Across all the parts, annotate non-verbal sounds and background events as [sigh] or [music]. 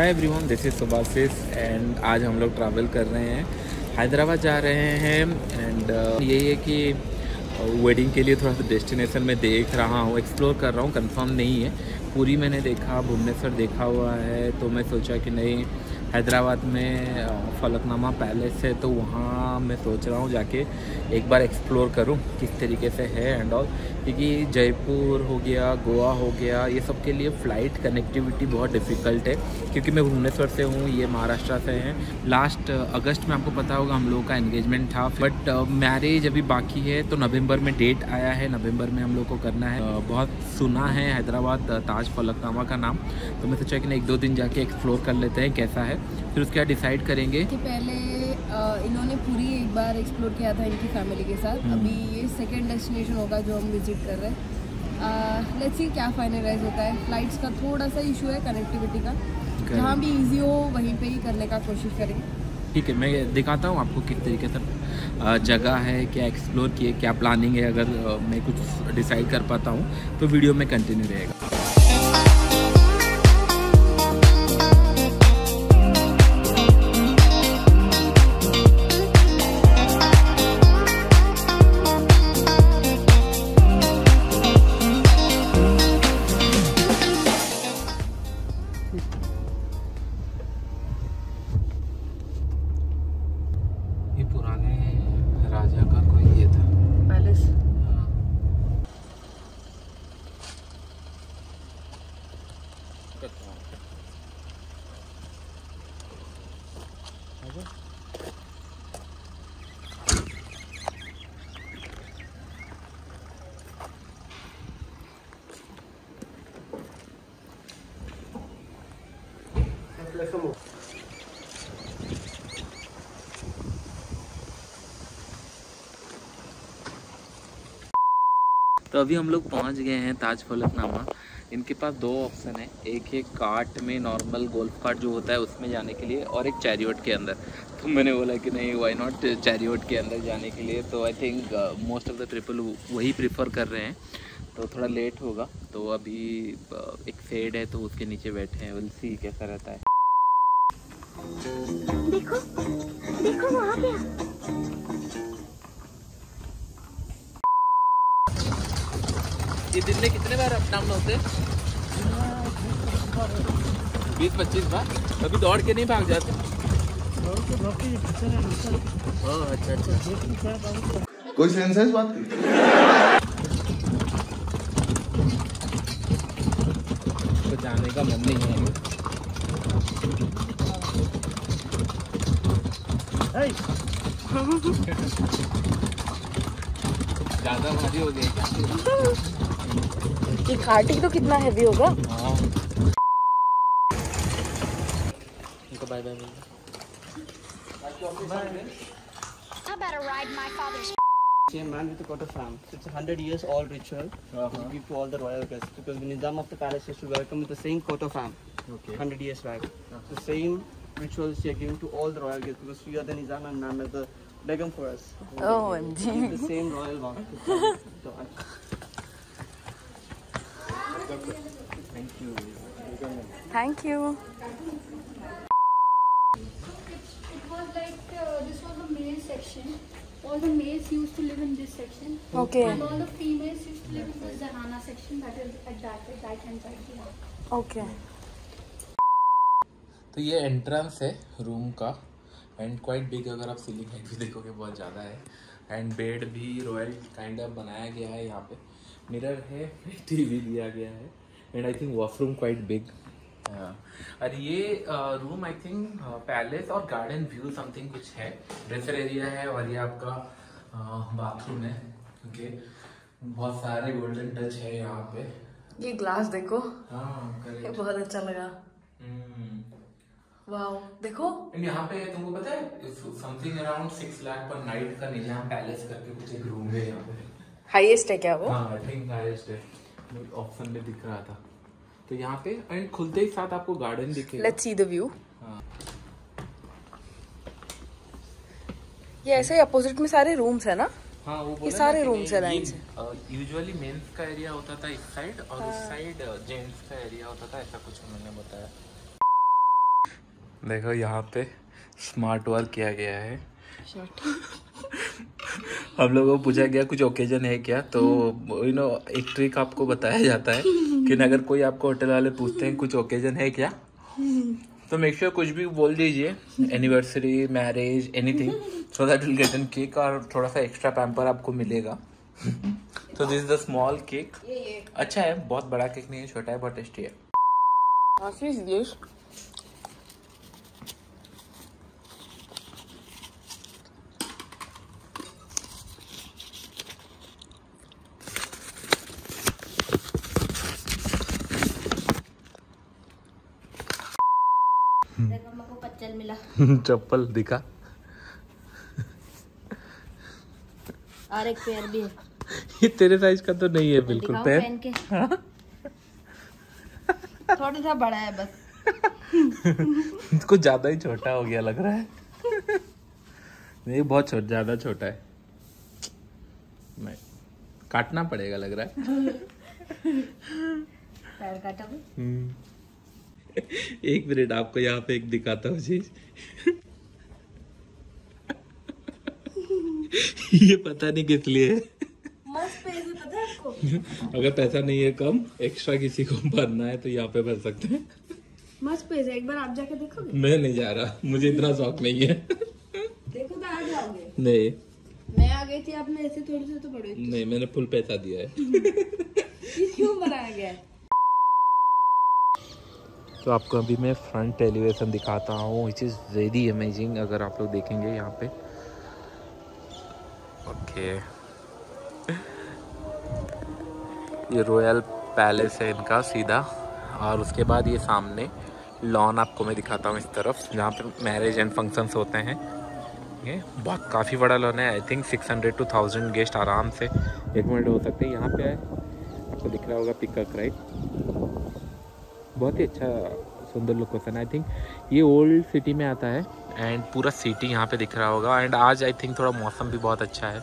Hi everyone this is Subhashis and आज हम लोग ट्रैवल कर रहे हैं हैदराबाद जा रहे हैं एंड uh, यही है कि वेडिंग uh, के लिए थोड़ा सा डेस्टिनेशन में देख रहा हूँ एक्सप्लोर कर रहा हूँ कंफर्म नहीं है। पूरी मैंने देखा भुवनेश्वर देखा हुआ है तो मैं सोचा कि नहीं हैदराबाद में फलकनामा पैलेस है तो वहाँ मैं सोच रहा हूँ जाके एक बार एक्सप्लोर करूँ किस तरीके से है एंड ऑल क्योंकि जयपुर हो गया, गोवा हो गया, ये सब के लिए फ़्लाइट कनेक्टिविटी बहुत डिफ़िकल्ट है, क्योंकि मैं भुवनेश्वर से हूँ, ये महाराष्ट्र से हैं। लास्ट अगस्त में आपको पता होगा हम लोगों का एंगेजमेंट था बट मैरिज अभी बाकी है तो नवंबर में डेट आया है, नवंबर में हम लोग को करना है। बहुत सुना है हैदराबाद ताज फलकनामा का नाम तो मैं सोचा कि ना एक दो दिन जाके एक्सप्लोर कर लेते हैं, कैसा है। फिर उसके बाद डिसाइड करेंगे। कि पहले इन्होंने पूरी एक बार एक्सप्लोर किया था इनकी फैमिली के साथ। हम्म। अभी ये सेकेंड डेस्टिनेशन होगा जो हम विज़िट कर रहे हैं। लेट्स सी क्या फाइनलाइज होता है। फ्लाइट्स का थोड़ा सा इशू है कनेक्टिविटी का। Okay. जहाँ भी इजी हो वहीं पे ही करने का कोशिश करेंगे। ठीक है मैं दिखाता हूँ आपको किस तरीके से जगह है क्या एक्सप्लोर किए क्या प्लानिंग है। अगर मैं कुछ डिसाइड कर पाता हूँ तो वीडियो में कंटिन्यू रहेगा। तो अभी हम लोग पहुँच गए हैं ताज फलकनामा इनके पास दो ऑप्शन है। एक है कार्ट में नॉर्मल गोल्फ कार्ट जो होता है उसमें जाने के लिए और एक चैरियोट के अंदर। तो मैंने बोला कि नहीं वाई नॉट चैरियोट के अंदर जाने के लिए? तो I think most of the people वही प्रेफर कर रहे हैं। तो थोड़ा लेट होगा। तो अभी uh, एक शेड है तो उसके नीचे बैठे हैं। विल सी कैसा रहता है। देखो देखो वहाँ पे ये दिन में कितने बार अप डाउन होते बीस पच्चीस बार। अभी दौड़ के नहीं भाग जाते। ओह, अच्छा अच्छा कोई सेंस है इस बात की? तो जाने का मन नहीं है। ज़्यादा भारी हो गई ये खाटी तो कितना हैवी होगा हाँ इनको बाय बाय बोल Same man with the coat of arms. It's a hundred years old ritual Uh-huh. to give to all the royal guests because the Nizam of the palace used to welcome with the same coat of arms. Okay. Hundred years back. Uh -huh. The same Which was given to all the royal guests because we are the nizam and Nam as the begum for us. Oh, indeed. the same royal one. Thank [laughs] you. Thank you. It was like uh, this was the male section. All the males used to live in this section. Okay. And all the females used to live in the Zahana section that is at that, at that hand. Okay. तो ये entrance है room का and quite big अगर आप ceiling height भी देखोगे बहुत ज़्यादा है। एंड बेड भी रॉयल काइंड ऑफ़ बनाया गया है यहाँ पे। मिरर है [laughs] टीवी दिया गया है। And I think washroom quite big और ये रूम आई थिंक पैलेस और गार्डन व्यू समथिंग कुछ है। ड्रेसर एरिया है और ये आपका बाथरूम है। ओके बहुत सारे गोल्डन टच है यहाँ पे। ये ग्लास देखो। हाँ बहुत अच्छा लगा। वाओ देखो। यहाँ पे तुमको पता है समथिंग अराउंड सिक्स लाख पर नाइट का निज़ाम पैलेस करके कुछ एक रूम है यहाँ पे। हाईएस्ट है क्या वो? हाँ आई थिंक हाईएस्ट है। ऑप्शन में दिख रहा था। तो यहाँ पे एंड खुलते ही साथ आपको गार्डन दिखेगा। लेट्स सी द व्यू हाँ। ये ऐसे अपोजिट में सारे रूम्स है ना? हाँ वो ये सारे rooms है line से। यूजुअली मेंस का एरिया होता था इस साइड और इस साइड जेंट्स का एरिया होता था ऐसा कुछ उन्होंने बताया। देखो यहाँ पे स्मार्ट वर्क किया गया है। [laughs] हम लोगों को पूछा गया कुछ ओकेजन है क्या? तो यू नो एक ट्रिक आपको बताया जाता है कि अगर कोई आपको होटल वाले पूछते हैं कुछ ओकेजन है क्या? तो मेक श्योर कुछ भी बोल दीजिए। Anniversary marriage anything so that will get an cake और थोड़ा सा एक्स्ट्रा पैम्पर आपको मिलेगा। तो this is the small cake अच्छा है बहुत बड़ा केक नहीं है छोटा है बहुत टेस्टी है देखो मेरे को पच्चल मिला [laughs] चप्पल दिखा। और एक पेयर भी है। ये तेरे साइज़ का तो नहीं है बिल्कुल पैर। के। थोड़ा सा बड़ा है बस। [laughs] कुछ ज़्यादा ही छोटा हो गया लग रहा है। नहीं बहुत छोटा ज़्यादा छोटा है। नहीं काटना पड़ेगा लग रहा है। पैर काटा हम्म। एक मिनट आपको यहाँ पे एक दिखाता हूँ चीज़ ये पता नहीं किस लिए मस्त पैसे पता आपको। अगर पैसा नहीं है कम एक्स्ट्रा किसी को भरना है तो यहाँ पे भर सकते हैं। मस्त पेज है एक बार आप जाके देखोगे? मैं नहीं जा रहा मुझे इतना शौक नहीं है। देखो तो आ जाओगे। नहीं। मैं आ गई थी आप में ऐसे थोड़ी से तो बड़े नहीं मैंने फुल पैसा दिया है। [laughs] क्यों बनाया गया है? तो आपको अभी मैं फ्रंट एलिवेशन दिखाता हूँ विच इज़ वेरी अमेजिंग अगर आप लोग देखेंगे यहाँ पे। ओके ये रॉयल पैलेस है इनका सीधा, और उसके बाद ये सामने लॉन आपको मैं दिखाता हूँ इस तरफ़, जहाँ पे मैरिज एंड फ़ंक्शंस होते हैं। ये बहुत, काफ़ी बड़ा लॉन है आई थिंक 600 टू 1000 गेस्ट आराम से, एक मिनट हो सकते हैं, यहाँ पे आपको दिख रहा होगा पिकअप राइट बहुत ही अच्छा सुंदर लोकेशन आई थिंक ये ओल्ड सिटी में आता है। एंड पूरा सिटी यहाँ पे दिख रहा होगा। एंड आज आई थिंक थोड़ा मौसम भी बहुत अच्छा है।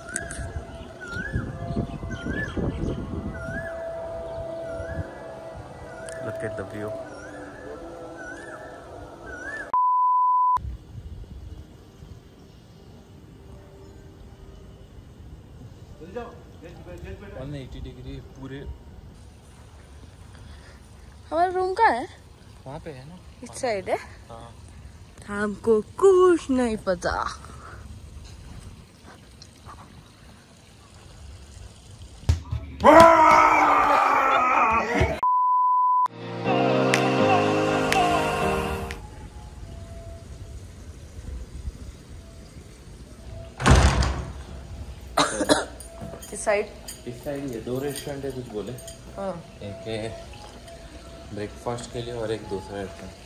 Look at the view. One eighty degree पूरे हमारा रूम का है? वहाँ पे है ना? इस साइड है? हाँ। हमको कुछ नहीं पता। [coughs] इस साइड इस साइड ये दो रेस्टोरेंट है कुछ बोले? हाँ। एक है ब्रेकफास्ट के लिए और एक दूसरा restaurant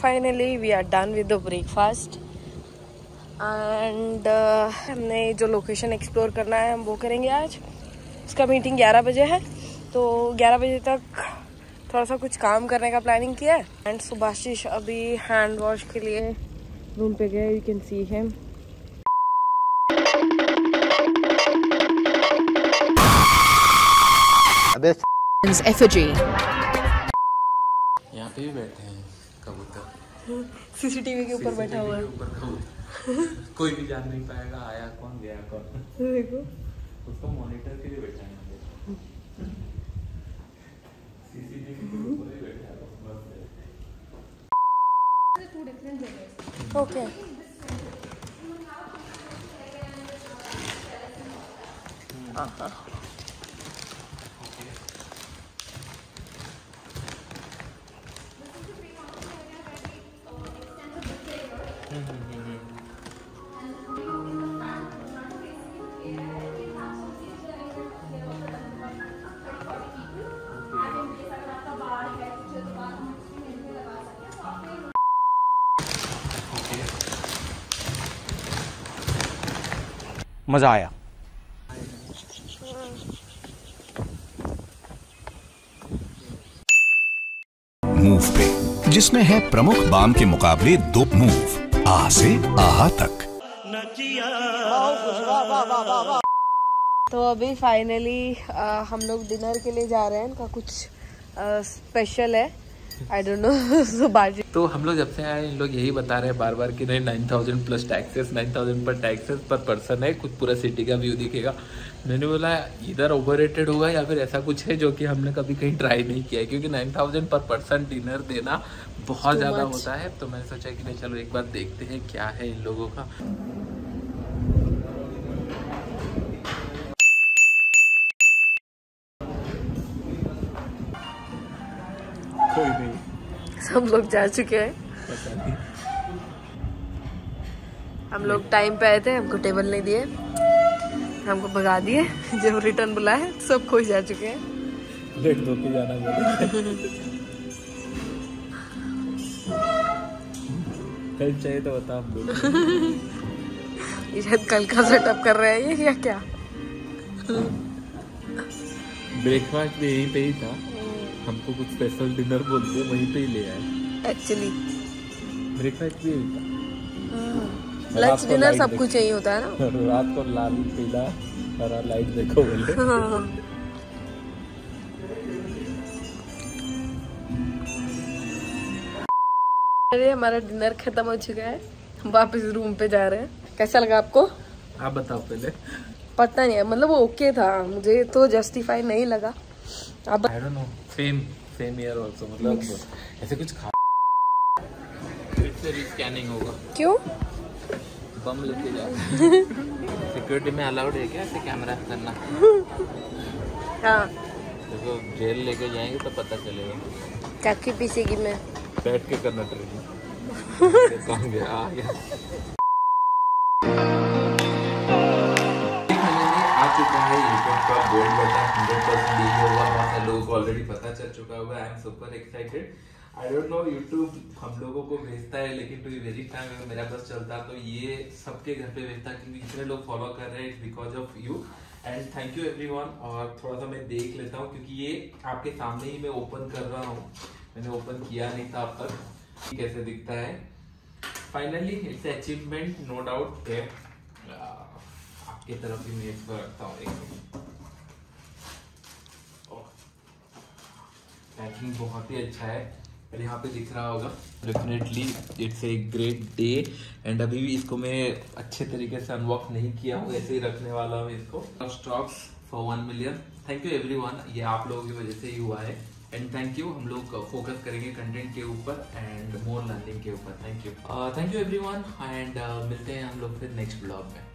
finally we are done with the breakfast and uh, हमने जो लोकेशन एक्सप्लोर करना है हम वो करेंगे आज। उसका मीटिंग 11 बजे है। तो 11 बजे तक थोड़ा सा कुछ काम करने का प्लानिंग किया है। एंड सुभाषिश अभी हैंड वॉश के लिए रूम पे गए you can see him effigy. यहाँ पे भी बैठे हैं कबूतर। [laughs] सीसीटीवी के ऊपर बैठा हुआ है। कोई भी जान नहीं पाएगा आया कौन गया कौन। देखो। उसको मॉनिटर के लिए बैठा है यहाँ पे सीसीटीवी के ऊपर ही है। मज़ा आया। मूव पे जिसमें है प्रमुख बाम के मुकाबले दो मूव आ से आ तक। तो अभी फाइनली हम लोग डिनर के लिए जा रहे हैं इनका कुछ आ, स्पेशल है। आई डोंट नो सुभाष तो हम लोग जब से आए इन लोग यही बता रहे हैं बार बार कि नहीं nine thousand plus taxes nine thousand पर टैक्सेस पर पर्सन है कुछ पूरा सिटी का व्यू दिखेगा। मैंने बोला इधर ओवर होगा या फिर ऐसा कुछ है जो कि हमने कभी कहीं ट्राई नहीं किया है? क्योंकि nine thousand per person dinner देना बहुत ज़्यादा होता है। तो मैंने सोचा कि नहीं चलो एक बार देखते हैं क्या है इन लोगों का। सब लोग जा चुके हैं। हम लोग टाइम पे आए थे हमको टेबल नहीं दिए। हमको भगा दिए जब रिटर्न बुलाए सब कोई जा चुके हैं। लेट दो के जाना हेल्प चाहिए तो बता हम ये शायद कल का सेटअप कर रहे हैं ये या क्या? ब्रेकफास्ट भी यहीं पे ही था। हमको कुछ स्पेशल डिनर बोलते वहीं पे ही ले आए। एक्चुअली ब्रेकफास्ट भी था लंच डिनर सब कुछ यही होता है ना? [laughs] रात को लाल पीला हरा लाइट देखो बोले। अरे हमारा डिनर खत्म हो चुका है। हम वापस रूम पे जा रहे हैं। कैसा लगा आपको? आप बताओ पहले। पता नहीं है मतलब वो ओके था। मुझे तो जस्टिफाई नहीं लगा। आप I don't know same same year also मतलब ऐसे कुछ खा फिर से स्कैनिंग होगा। क्यों? बम लेके जा। सिक्योरिटी में अलाउड है क्या ऐसे कैमरा करना? हाँ। देखो जेल लेके जाएँगे तो पता चलेगा। पीसेगी मैं। बैठ के करना ट्रेनिंग [laughs] कहाँ गया? आ गया। चुका है यूट्यूब का गोल्ड बटन हंड्रेड परसेंट ये होगा बहुत सारे लोगों को ऑलरेडी पता चल चुका होगा I am super excited I don't know YouTube हम लोगों को भेजता है, लेकिन टू वेरी टाइम अगर मेरा बस चलता तो ये सबके घर पे भेजता, क्योंकि इतने लोग फॉलो कर रहे हैं it's because of you and thank you everyone और थोड़ा सा मैं देख लेता हूँ, क्योंकि ये आपके सामने ही मैं ओपन कर रहा हूँ। मैंने ओपन किया नहीं था अब तक कैसे दिखता है। Finally it's achievement no doubt है आपकी तरफ़ भी मैं इसको रखता हूँ एक पैकिंग बहुत ही अच्छा है। और यहाँ पे दिख रहा होगा। Definitely it's a great day and अभी भी इसको मैं अच्छे तरीके से अनबॉक्स नहीं किया हूँ, ऐसे ही रखने वाला हूँ इसको। Stocks for one million thank you everyone ये आप लोगों की वजह से ही हुआ है। एंड थैंक यू हम लोग फोकस करेंगे कंटेंट के ऊपर एंड मोर लर्निंग के ऊपर. Thank you thank you everyone and मिलते हैं हम लोग फिर नेक्स्ट ब्लॉग में.